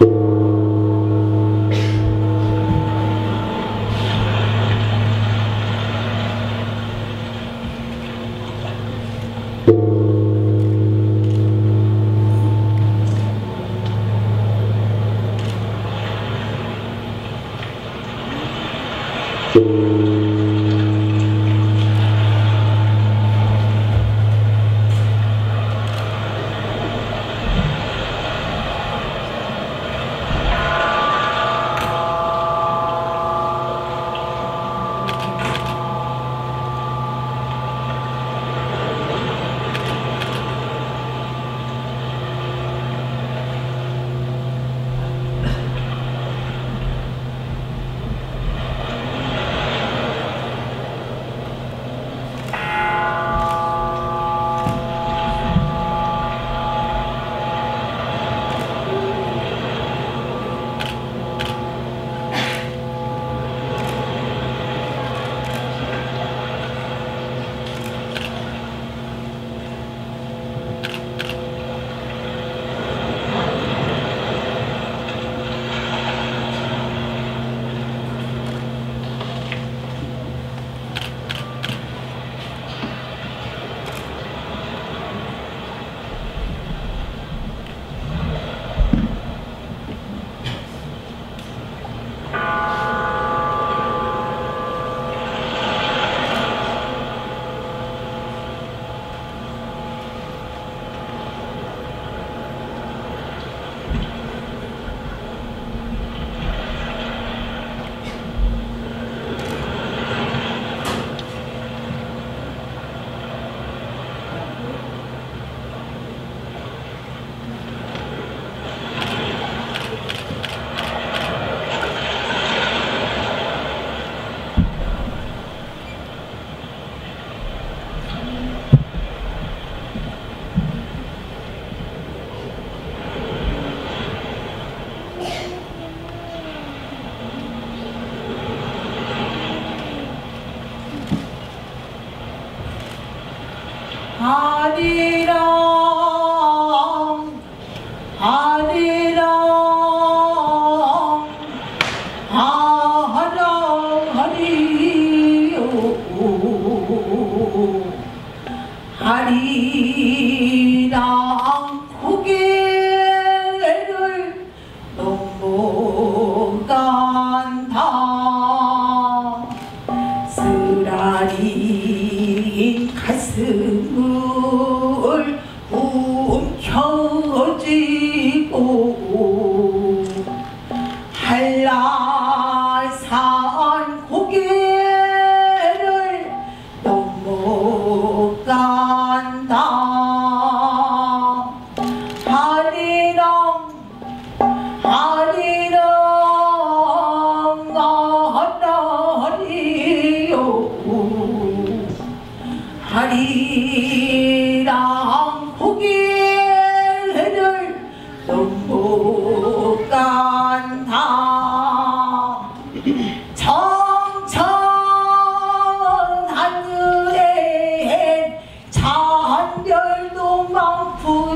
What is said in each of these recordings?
아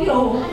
많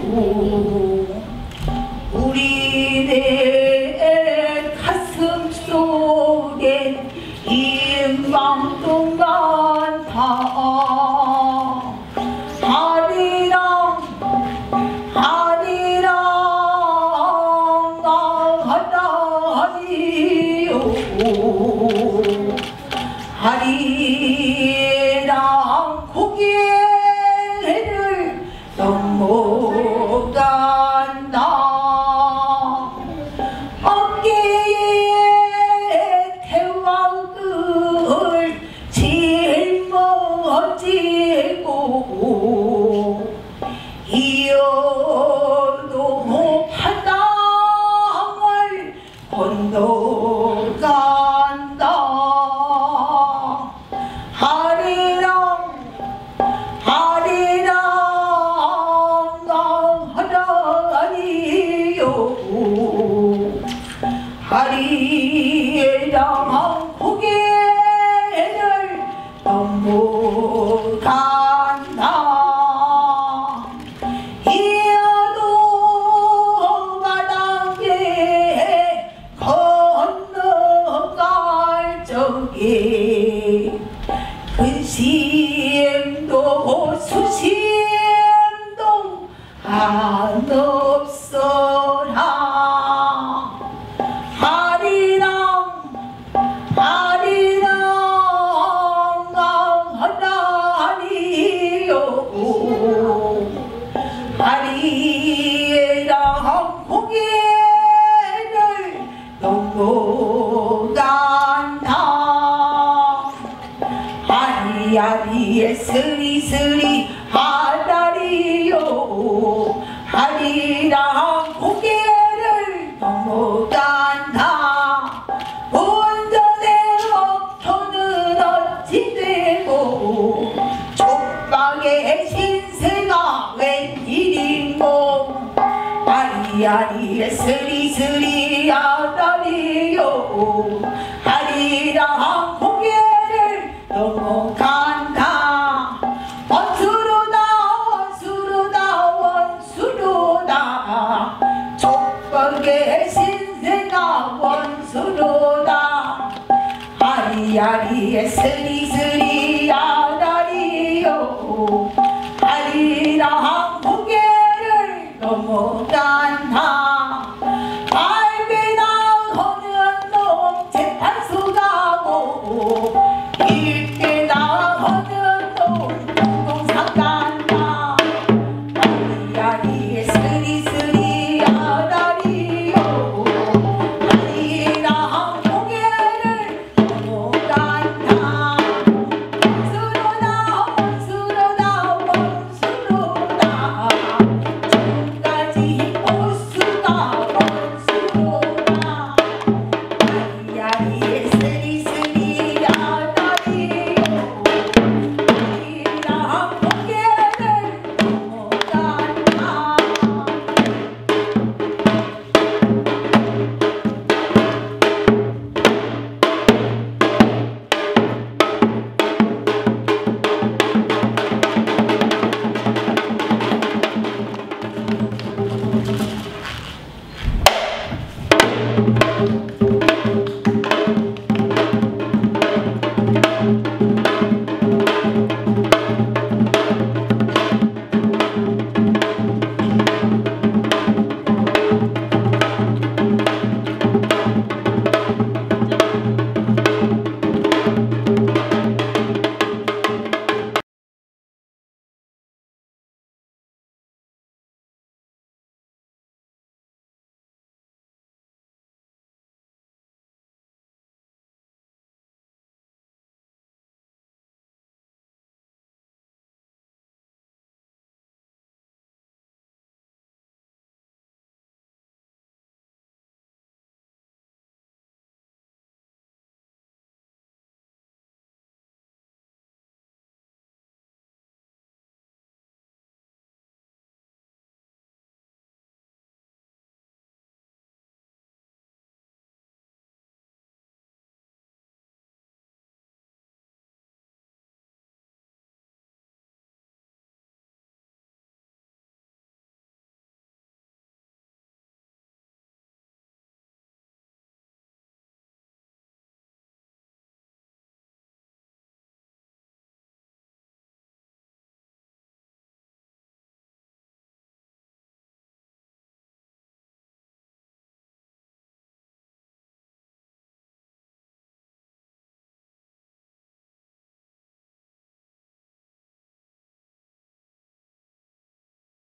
silly, silly.